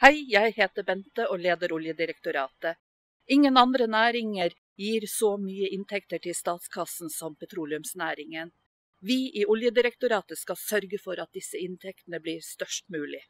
Hei, jeg heter Bente og leder Oljedirektoratet. Ingen andre næringer gir så mye inntekter til statskassen som petroleumsnæringen. Vi i Oljedirektoratet skal sørge for at disse inntektene blir størst mulig.